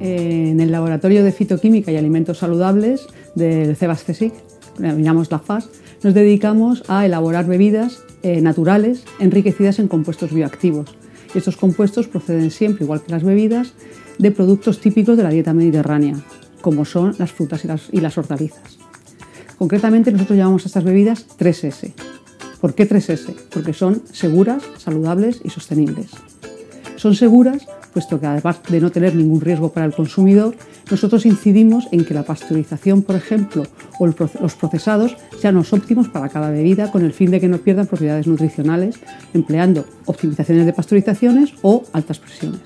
En el laboratorio de fitoquímica y alimentos saludables del CEBAS CSIC, denominamos la FAS, nos dedicamos a elaborar bebidas eh, naturales enriquecidas en compuestos bioactivos. Estos compuestos proceden siempre, igual que las bebidas, de productos típicos de la dieta mediterránea, como son las frutas y las, y las hortalizas. Concretamente nosotros llamamos a estas bebidas 3S. ¿Por qué 3S? Porque son seguras, saludables y sostenibles. Son seguras puesto que además de no tener ningún riesgo para el consumidor, nosotros incidimos en que la pasteurización, por ejemplo, o los procesados sean los óptimos para cada bebida con el fin de que no pierdan propiedades nutricionales, empleando optimizaciones de pasteurizaciones o altas presiones.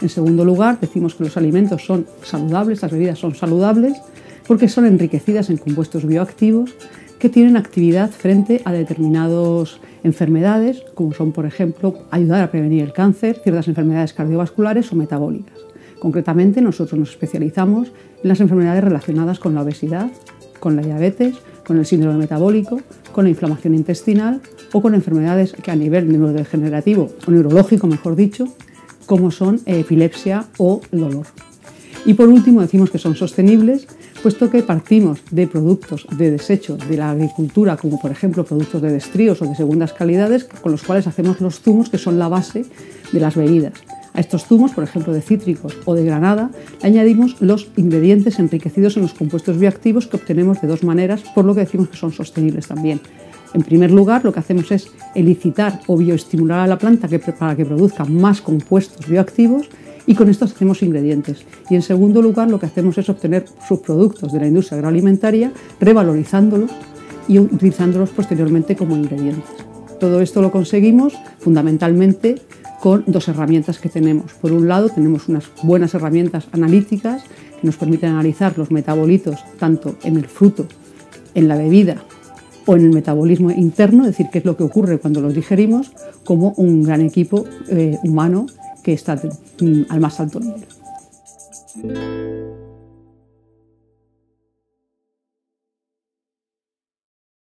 En segundo lugar, decimos que los alimentos son saludables, las bebidas son saludables, porque son enriquecidas en compuestos bioactivos que tienen actividad frente a determinadas enfermedades, como son, por ejemplo, ayudar a prevenir el cáncer, ciertas enfermedades cardiovasculares o metabólicas. Concretamente, nosotros nos especializamos en las enfermedades relacionadas con la obesidad, con la diabetes, con el síndrome metabólico, con la inflamación intestinal o con enfermedades que a nivel neurodegenerativo o neurológico, mejor dicho, como son epilepsia o dolor. Y por último, decimos que son sostenibles puesto que partimos de productos de desecho de la agricultura, como por ejemplo productos de destríos o de segundas calidades, con los cuales hacemos los zumos que son la base de las bebidas. A estos zumos, por ejemplo de cítricos o de granada, añadimos los ingredientes enriquecidos en los compuestos bioactivos que obtenemos de dos maneras, por lo que decimos que son sostenibles también. En primer lugar, lo que hacemos es elicitar o bioestimular a la planta para que produzca más compuestos bioactivos y con esto hacemos ingredientes. Y en segundo lugar, lo que hacemos es obtener subproductos de la industria agroalimentaria, revalorizándolos y utilizándolos posteriormente como ingredientes. Todo esto lo conseguimos fundamentalmente con dos herramientas que tenemos. Por un lado, tenemos unas buenas herramientas analíticas que nos permiten analizar los metabolitos tanto en el fruto, en la bebida o en el metabolismo interno, es decir, qué es lo que ocurre cuando los digerimos, como un gran equipo eh, humano que está al más alto nivel.